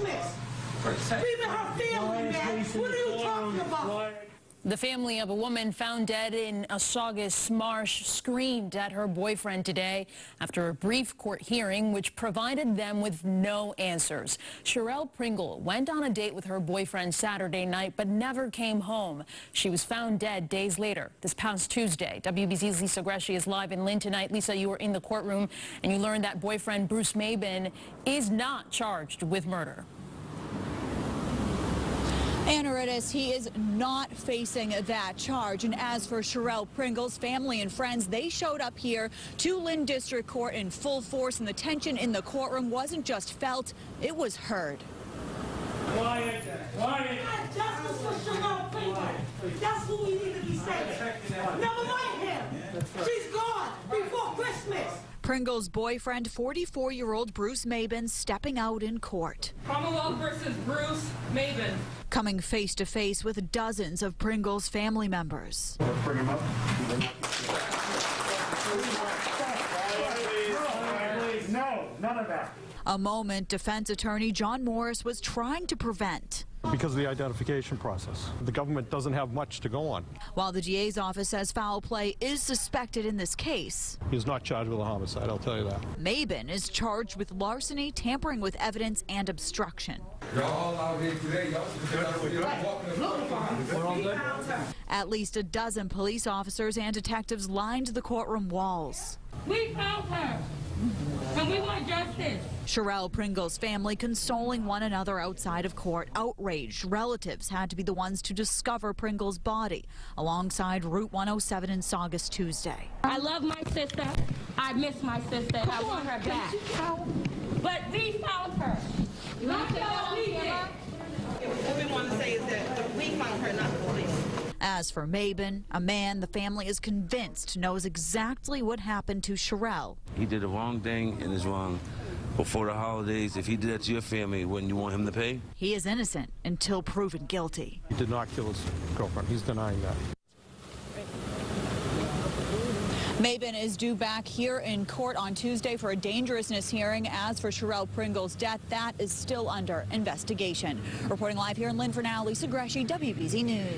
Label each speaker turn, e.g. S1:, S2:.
S1: Christmas. Leaving her family, man. What are you talking about?
S2: The family of a woman found dead in a Saugus marsh screamed at her boyfriend today after a brief court hearing which provided them with no answers. Sherell Pringle went on a date with her boyfriend Saturday night but never came home. She was found dead days later this past Tuesday. WBZ's Lisa Gresci is live in Lynn tonight. Lisa, you were in the courtroom and you learned that boyfriend Bruce Maiben is not charged with murder.
S3: Anaridis, he is not facing that charge. And as for Sherell Pringle's family and friends, they showed up here to Lynn District Court in full force, and the tension in the courtroom wasn't just felt, it was heard.
S4: Quiet.
S1: Justice for Sherell Pringle. That's who we need to be saving. Never mind him. She's gone before Christmas.
S3: Pringle's boyfriend, 44-year-old Bruce Maiben, stepping out in court.
S5: Commonwealth versus Bruce Maiben.
S3: Coming face to face with dozens of Pringle's family members.
S4: Bring him up. No, none of that.
S3: A moment defense attorney John Morris was trying to prevent.
S6: Because of the identification process. The government doesn't have much to go on.
S3: While the DA's office says foul play is suspected in this case,
S6: He's not charged with a homicide, I'll tell you that.
S3: Maiben is charged with larceny, tampering with evidence, and obstruction.
S7: Y'all out here today, y'all should walking the
S3: At least a dozen police officers and detectives lined the courtroom walls.
S5: We found her. And we want justice.
S3: Sherell Pringle's family consoling one another outside of court. Outraged relatives had to be the ones to discover Pringle's body alongside Route 107 in Saugus Tuesday.
S5: I love my sister. I miss my sister. and I want her back. But we found her. Not the we did.
S8: What we want to say is that we found her, not the police.
S3: As for Maiben, a man the family is convinced knows exactly what happened to Sherell.
S9: He did the wrong thing and is wrong. Before the holidays, if he did that to your family, wouldn't you want him to pay?
S3: He is innocent until proven guilty.
S6: He did not kill his girlfriend. He's denying that.
S3: Maiben is due back here in court on Tuesday for a dangerousness hearing. As for Sherell Pringle's death, that is still under investigation. Reporting live here in Lynn for now, Lisa Gresci, WBZ News.